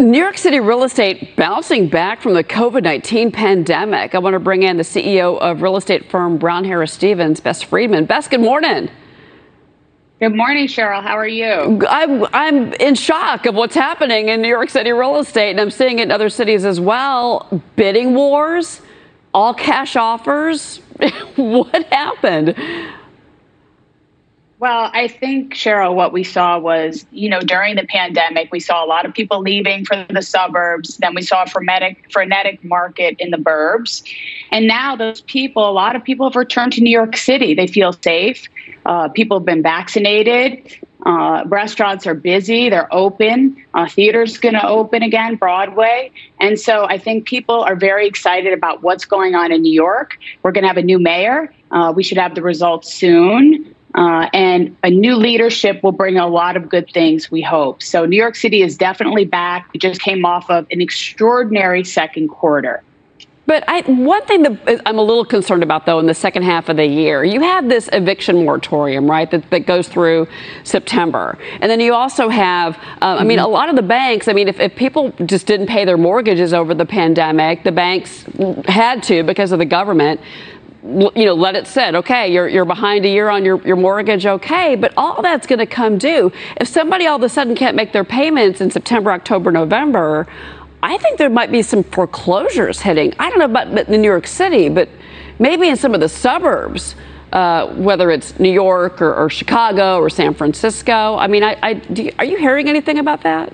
New York City real estate bouncing back from the COVID 19 pandemic. I want to bring in the CEO of real estate firm Brown Harris Stevens, Bess Freedman. Bess, good morning. Good morning, Cheryl. How are you? I'm, I'm in shock of what's happening in New York City real estate, and I'm seeing it in other cities as well. Bidding wars, all cash offers. what happened? Well, I think, Cheryl, what we saw was, you know, during the pandemic, we saw a lot of people leaving for the suburbs. Then we saw a frenetic, frenetic market in the burbs. And now those people, a lot of people have returned to New York City. They feel safe. Uh, people have been vaccinated. Uh, restaurants are busy, they're open. Uh, theater's going to open again, Broadway. And so I think people are very excited about what's going on in New York. We're going to have a new mayor. Uh, we should have the results soon. Uh, and a new leadership will bring a lot of good things, we hope. So, New York City is definitely back. It just came off of an extraordinary second quarter. But I, one thing that I'm a little concerned about, though, in the second half of the year, you have this eviction moratorium, right, that, that goes through September. And then you also have, uh, I mean, a lot of the banks, I mean, if, if people just didn't pay their mortgages over the pandemic, the banks had to because of the government you know, let it sit. Okay, you're, you're behind a year on your, your mortgage. Okay, but all that's going to come due. If somebody all of a sudden can't make their payments in September, October, November, I think there might be some foreclosures hitting. I don't know about in New York City, but maybe in some of the suburbs. Uh, whether it's New York or, or, Chicago or San Francisco. I mean, I, I you, are you hearing anything about that?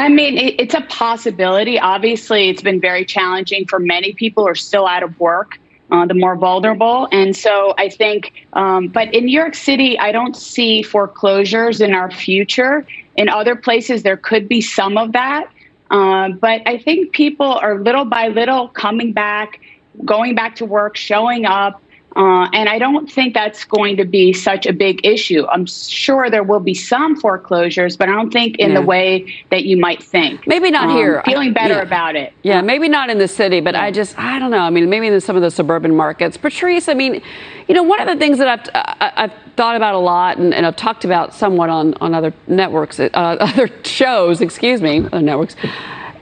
I mean, it's a possibility. Obviously, it's been very challenging for many people who are still out of work, uh, the more vulnerable. And so I think, um, but in New York City, I don't see foreclosures in our future. In other places, there could be some of that. Uh, but I think people are little by little coming back, going back to work, showing up. Uh, and I don't think that's going to be such a big issue. I'm sure there will be some foreclosures, but I don't think in yeah. the way that you might think. Maybe not um, here. Feeling better yeah. about it. Yeah, maybe not in the city, but yeah. I just, I don't know. I mean, maybe in some of the suburban markets. Patrice, I mean, you know, one of the things that I've, I, I've thought about a lot and, and, I've talked about somewhat on, on other networks, uh, other shows, excuse me, other networks,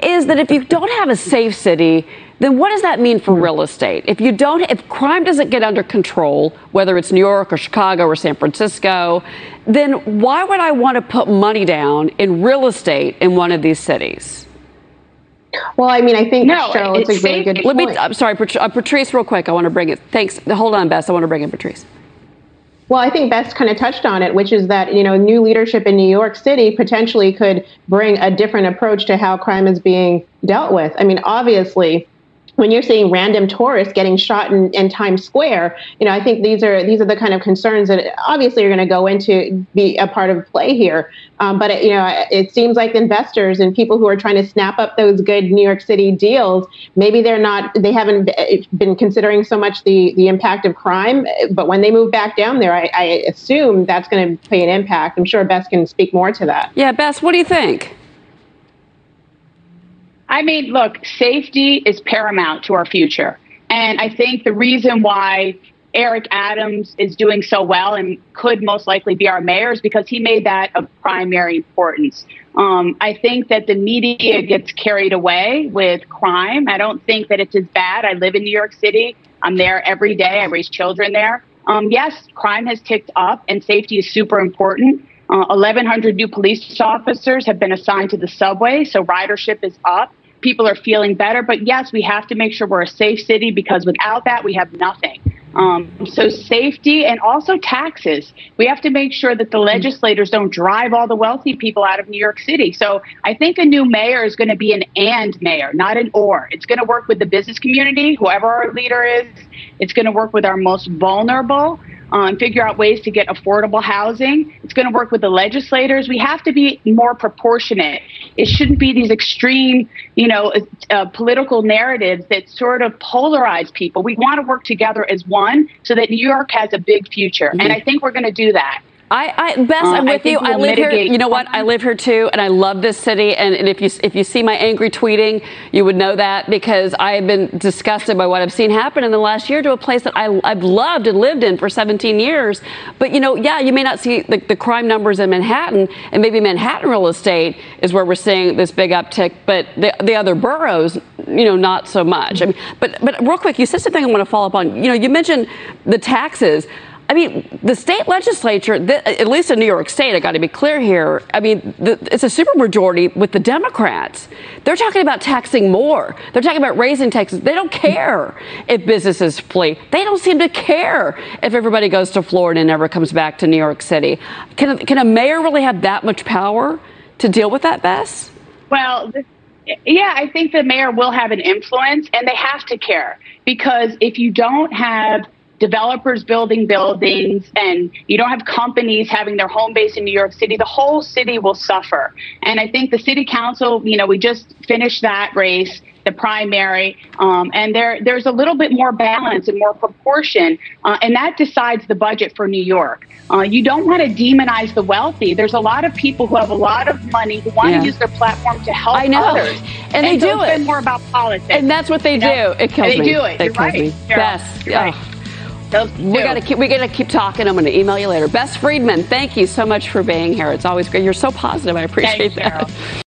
is that if you don't have a safe city, then what does that mean for real estate? If you don't, if crime doesn't get under control, whether it's New York or Chicago or San Francisco, then why would I want to put money down in real estate in one of these cities? Well, I mean, I think no, Cheryl, it's, it's a really good Let point. me. I'm sorry, uh, Patrice, real quick. I want to bring it. Thanks. Hold on, Bess. I want to bring in Patrice. Well, I think Bess kind of touched on it, which is that you know new leadership in New York City potentially could bring a different approach to how crime is being dealt with. I mean, obviously, when you're seeing random tourists getting shot in, in Times Square, you know, I think these are these are the kind of concerns that obviously are going to go into be a part of play here. Um, but it, you know, it seems like investors and people who are trying to snap up those good New York City deals, maybe they're not, they haven't been considering so much the the impact of crime. But when they move back down there, I, I assume that's going to play an impact. I'm sure Bess can speak more to that. Yeah, Bess, what do you think? I mean, look, safety is paramount to our future. And I think the reason why Eric Adams is doing so well and could most likely be our mayor is because he made that of primary importance. Um, I think that the media gets carried away with crime. I don't think that it's as bad. I live in New York City. I'm there every day. I raise children there. Um, yes, crime has ticked up and safety is super important. Uh, 1,100 new police officers have been assigned to the subway, so ridership is up people are feeling better. But yes, we have to make sure we're a safe city because without that, we have nothing. Um, so safety and also taxes. We have to make sure that the legislators don't drive all the wealthy people out of New York City. So I think a new mayor is going to be an and mayor, not an or. It's going to work with the business community, whoever our leader is. It's going to work with our most vulnerable um, figure out ways to get affordable housing. It's going to work with the legislators. We have to be more proportionate. It shouldn't be these extreme, you know, uh, political narratives that sort of polarize people. We want to work together as one so that New York has a big future. Mm-hmm. And I think we're going to do that. I, I Bess, uh, I'm with you. I live here. You know what? I live here too, and I love this city. And, and, if you if you see my angry tweeting, you would know that because I have been disgusted by what I've seen happen in the last year to a place that I, I've loved and lived in for 17 years. But you know, yeah, you may not see the, the crime numbers in Manhattan, and maybe Manhattan real estate is where we're seeing this big uptick. But the the other boroughs, you know, not so much. I mean, but but real quick, you said something I want to follow up on. You know, you mentioned the taxes. I mean, the state legislature, at least in New York State, I got to be clear here. I mean, the, it's a supermajority with the Democrats. They're talking about taxing more. They're talking about raising taxes. They don't care if businesses flee. They don't seem to care if everybody goes to Florida and never comes back to New York City. Can, can a mayor really have that much power to deal with that, Bess? Well, yeah, I think the mayor will have an influence, and they have to care because if you don't have developers building buildings and you don't have companies having their home base in New York City, the whole city will suffer. And I think the city council, you know, we just finished that race, the primary, um, and there there's a little bit more balance and more proportion, uh, and that decides the budget for New York. Uh, you don't want to demonize the wealthy. There's a lot of people who have a lot of money who want yeah. to use their platform to help I know. others. And, and they do it. more about politics. And that's what they do. Know? It kills they me. They do it. They You're right. Me. Best. Right. We got to keep. We got to keep talking. I'm going to email you later. Bess Freedman, thank you so much for being here. It's always great. You're so positive. I appreciate Thanks, that.